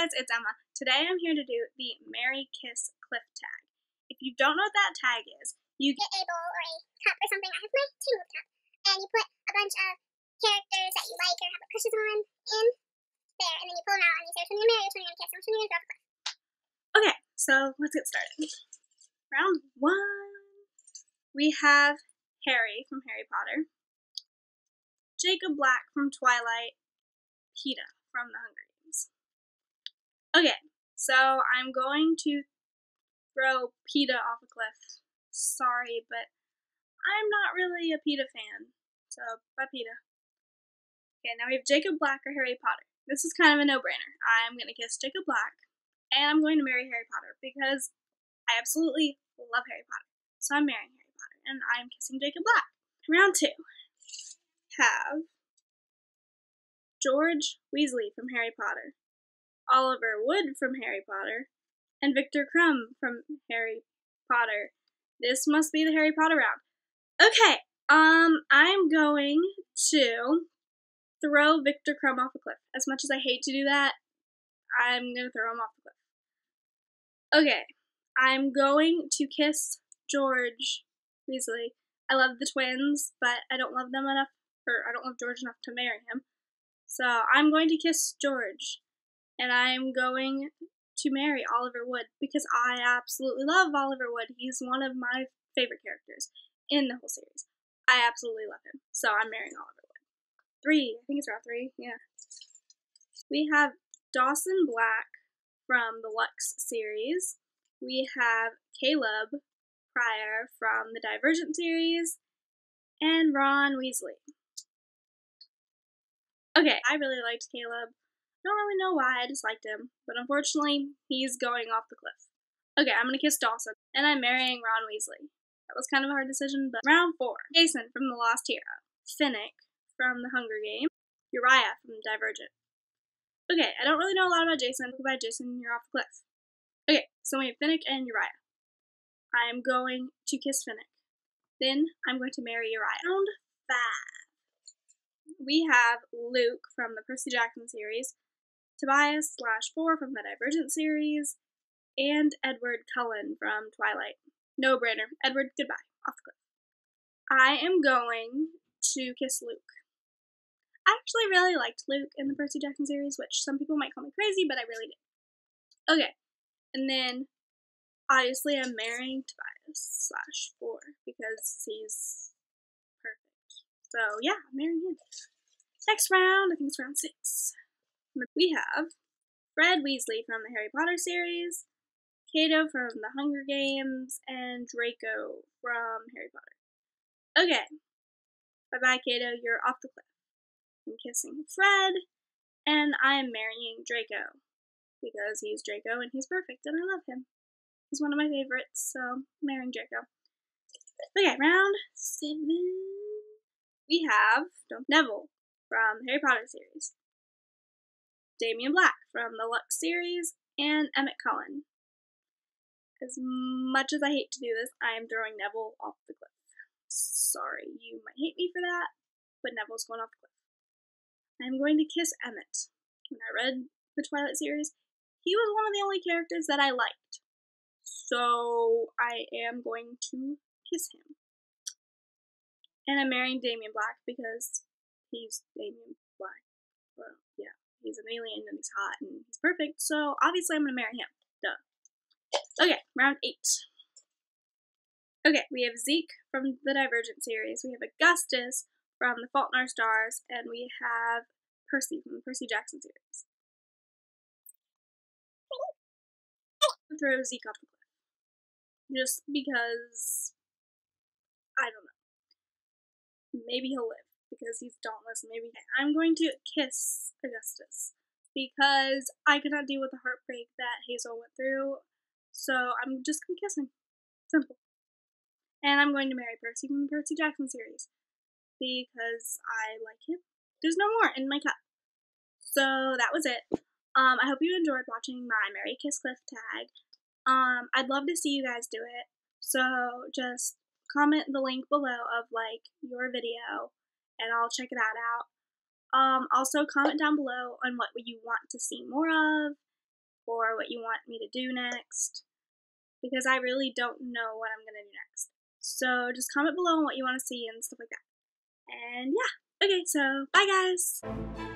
guys, it's Emma. Today I'm here to do the Marry Kiss Cliff tag. If you don't know what that tag is, you get a bowl or a cup or something. I have my tingle cup, and you put a bunch of characters that you like or have a crushes on in there, and then you pull them out and you say which one you're marry, which one you're gonna kiss, which one you're gonna drop. Okay, so let's get started. Round one. We have Harry from Harry Potter, Jacob Black from Twilight, Peeta from The Hunger Okay, so I'm going to throw Peeta off a cliff. Sorry, but I'm not really a Peeta fan. So, bye Peeta. Okay, now we have Jacob Black or Harry Potter. This is kind of a no-brainer. I'm going to kiss Jacob Black, and I'm going to marry Harry Potter because I absolutely love Harry Potter. So I'm marrying Harry Potter, and I'm kissing Jacob Black. Round two. Have George Weasley from Harry Potter. Oliver Wood from Harry Potter, and Victor Krum from Harry Potter. This must be the Harry Potter round. Okay, um, I'm going to throw Victor Krum off a cliff. As much as I hate to do that, I'm gonna throw him off the cliff. Okay, I'm going to kiss George Weasley. I love the twins, but I don't love them enough, or I don't love George enough to marry him. So I'm going to kiss George and I'm going to marry Oliver Wood because I absolutely love Oliver Wood. He's one of my favorite characters in the whole series. I absolutely love him. So I'm marrying Oliver Wood. Three. I think it's round three. Yeah. We have Dawson Black from the Lux series. We have Caleb Prior from the Divergent series. And Ron Weasley. Okay, I really liked Caleb. Don't really know why, I just liked him. But unfortunately, he's going off the cliff. Okay, I'm gonna kiss Dawson, and I'm marrying Ron Weasley. That was kind of a hard decision, but round four. Jason from The Lost Hero. Finnick from The Hunger Games. Uriah from Divergent. Okay, I don't really know a lot about Jason. Goodbye, Jason, you're off the cliff. Okay, so we have Finnick and Uriah. I'm going to kiss Finnick. Then I'm going to marry Uriah. Round five. We have Luke from the Percy Jackson series, Tobias slash Four from the Divergent series, and Edward Cullen from Twilight. No brainer. Edward, goodbye. Off the cliff. I am going to kiss Luke. I actually really liked Luke in the Percy Jackson series, which some people might call me crazy, but I really did. Okay, and then obviously I'm marrying Tobias slash Four because he's perfect. So yeah, I'm marrying him. Next round, I think it's round six we have Fred Weasley from the Harry Potter series, Cato from the Hunger Games, and Draco from Harry Potter. Okay. Bye bye, Cato. You're off the cliff. I'm kissing Fred, and I'm marrying Draco because he's Draco and he's perfect and I love him. He's one of my favorites, so marrying Draco. Okay, round seven. We have Neville from Harry Potter series. Damien Black from the Lux series, and Emmett Cullen. As much as I hate to do this, I am throwing Neville off the cliff. Sorry, you might hate me for that, but Neville's going off the cliff. I'm going to kiss Emmett. When I read the Twilight series, he was one of the only characters that I liked. So I am going to kiss him. And I'm marrying Damien Black because he's Damien Black. Well, yeah he's an alien and he's hot and he's perfect, so obviously I'm gonna marry him. Duh. Okay, round eight. Okay, we have Zeke from the Divergent series, we have Augustus from The Fault in Our Stars, and we have Percy from the Percy Jackson series. Throw Zeke off the cliff. Just because I don't know. Maybe he'll live because he's dauntless. Maybe I'm going to kiss Augustus because I could not deal with the heartbreak that Hazel went through. So I'm just gonna kiss him. Simple. And I'm going to marry Percy from the Percy Jackson series because I like him. There's no more in my cup. So that was it. Um, I hope you enjoyed watching my Marry Kiss Cliff tag. Um, I'd love to see you guys do it. So just comment the link below of like your video and I'll check that out. Um, also, comment down below on what you want to see more of, or what you want me to do next because I really don't know what I'm gonna do next. So just comment below on what you want to see and stuff like that. And yeah, okay, so bye guys!